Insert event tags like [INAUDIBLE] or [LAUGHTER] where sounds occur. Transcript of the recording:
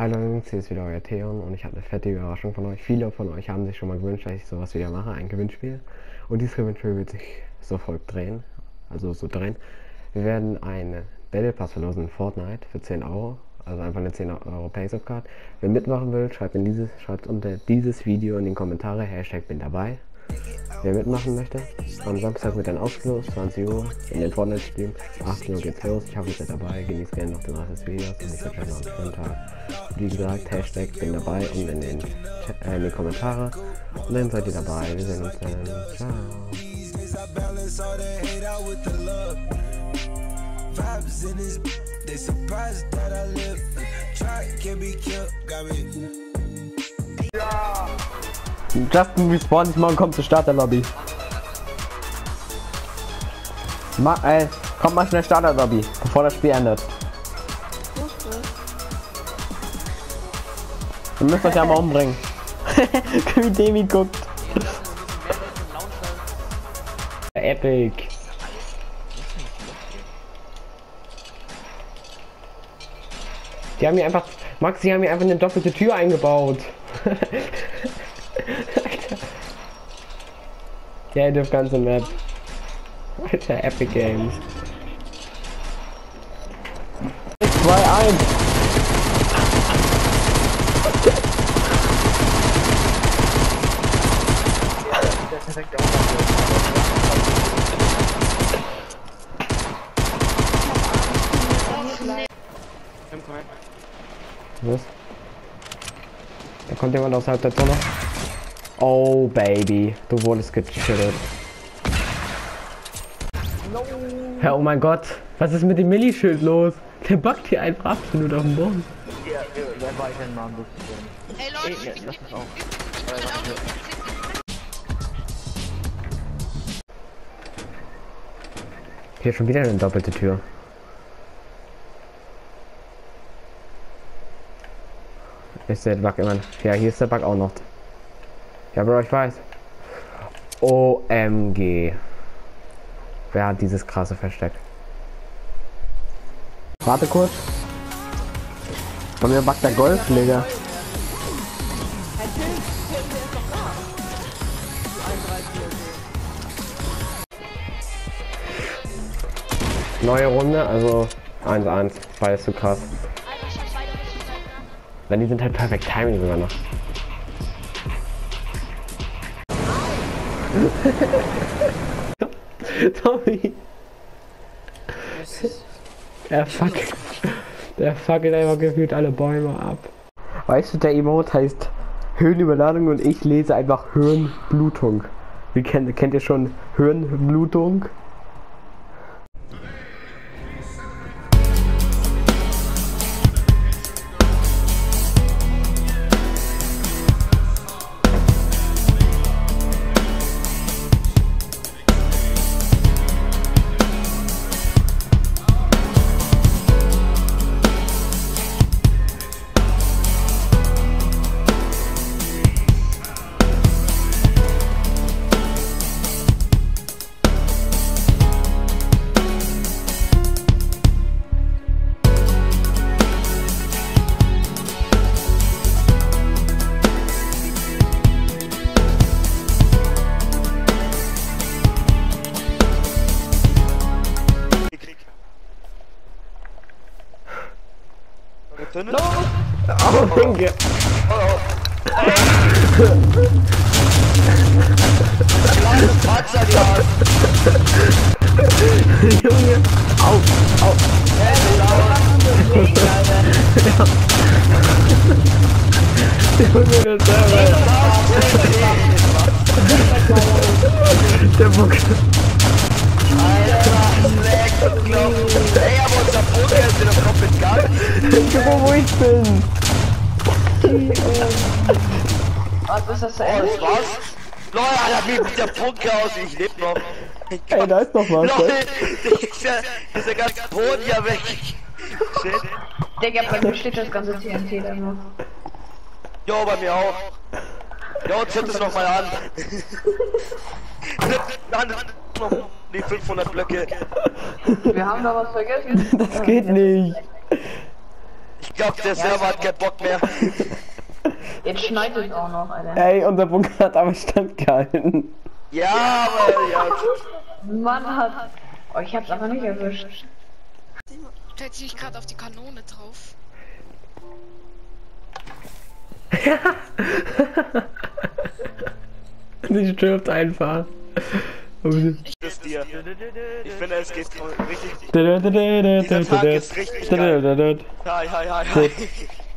Hallo Jungs, hier ist wieder euer Theon und ich habe eine fette Überraschung von euch. Viele von euch haben sich schon mal gewünscht, dass ich sowas wieder mache, ein Gewinnspiel. Und dieses Gewinnspiel wird sich so folgt drehen, also so drehen. Wir werden einen Battle Pass verlosen in Fortnite für 10 Euro, also einfach eine 10 Euro Paysup Card. Wer mitmachen will, schreibt, in dieses, schreibt unter dieses Video in die Kommentare, Hashtag bin dabei. Wer mitmachen möchte, am Samstag wird ein Ausschluss, 20 Uhr, in den Fortnite-Stream. 18 Uhr geht's los. Ich hoffe, ihr seid dabei. Genießt gerne noch den Rest des Videos und ich wünsche euch noch einen schönen Tag. Wie gesagt, Hashtag bin dabei und in den, Chat, äh, in die Kommentare. Und dann seid ihr dabei. Wir sehen uns dann. Ciao. Justin respawn dich morgen kommt zur Starterlobby. Ma ey, komm mal schnell Starterlobby, bevor das Spiel endet. Wir müssen euch ja mal umbringen. [LAUGHS] Wie Demi guckt. Epic. Die haben hier einfach, Max, die haben hier einfach eine doppelte Tür eingebaut. [LAUGHS] Ja, ihr dürft ganze Map. Alter, Epic Games. 2, 1. Was? Da kommt jemand außerhalb der Zone. Oh, Baby. Du wurdest gechillt. No. Ja, oh mein Gott. Was ist mit dem Millischild los? Der backt hier einfach absolut auf dem Boden. Ja, der war ich mal ein bisschen. Ey, Leute, Ey, lass mich auch. Hier schon wieder eine doppelte Tür. Ist der Bug immer. Ja, hier ist der Bug auch noch. Ja, Bro, ich weiß. OMG. Wer hat dieses krasse Versteck? Warte kurz. Bei mir backt der Golfschläger. Neue Runde, also 1-1, beides zu krass. Wenn die sind halt perfekt Timing sogar noch. [LAUGHS] Tommy. Er fuck. Der fuckelt einfach gefühlt alle Bäume ab. Weißt du, der Emote heißt Höhenüberladung und ich lese einfach Hirnblutung. Wie kennt, kennt ihr schon Hirnblutung? Tunnel? No! Oh, danke! Oh, Kleines Panzerglas! Junge! Au! Au! Junge, der Server! Der Bock! Ey, aber unser Poker ist Guck wo ich bin! Was ist das Oh, denn? das war's. Leute, Alter, wie sieht der Punker aus? Ich leb noch. Ey, da ist noch was! Leute, ne? dieser, dieser ganze Boden ja weg. Shit. Digga, bei mir steht das ganze TNT da noch. Jo, bei mir auch. Jo, zünd es noch mal an. Dann noch die 500 Blöcke. Wir haben da was vergessen. Das geht nicht! Glaube, der Server hat keinen Bock mehr. [LAUGHS] Jetzt schneit es auch noch, Alter. Ey, unser Bunker hat aber standgehalten. Ja, aber ja. Mann hat. Oh, ich hab's aber nicht erwischt. Stellt sich gerade auf die Kanone drauf. [LAUGHS] Sie stirbt einfach. Dir. Ich finde, es geht richtig. Dieser Tag ist richtig geil. Hi, hi, hi, hi. [LAUGHS]